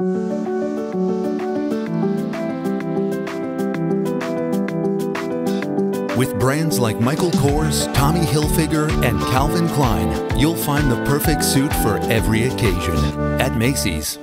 With brands like Michael Kors, Tommy Hilfiger, and Calvin Klein, you'll find the perfect suit for every occasion at Macy's.